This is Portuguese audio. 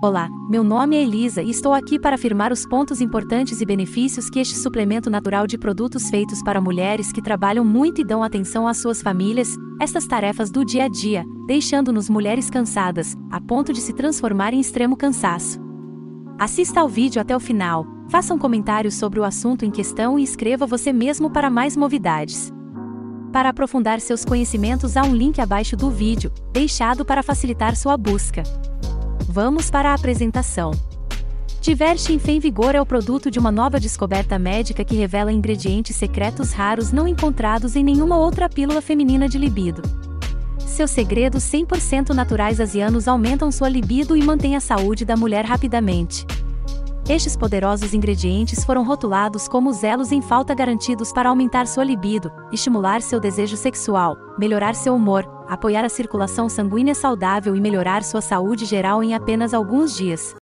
Olá, meu nome é Elisa e estou aqui para afirmar os pontos importantes e benefícios que este suplemento natural de produtos feitos para mulheres que trabalham muito e dão atenção às suas famílias, estas tarefas do dia a dia, deixando-nos mulheres cansadas, a ponto de se transformar em extremo cansaço. Assista ao vídeo até o final, faça um comentário sobre o assunto em questão e escreva você mesmo para mais novidades. Para aprofundar seus conhecimentos há um link abaixo do vídeo, deixado para facilitar sua busca. Vamos para a apresentação. Divertin Fem Vigor é o produto de uma nova descoberta médica que revela ingredientes secretos raros não encontrados em nenhuma outra pílula feminina de libido. Seus segredos 100% naturais asianos aumentam sua libido e mantêm a saúde da mulher rapidamente. Estes poderosos ingredientes foram rotulados como os elos em falta garantidos para aumentar sua libido, estimular seu desejo sexual, melhorar seu humor, apoiar a circulação sanguínea saudável e melhorar sua saúde geral em apenas alguns dias.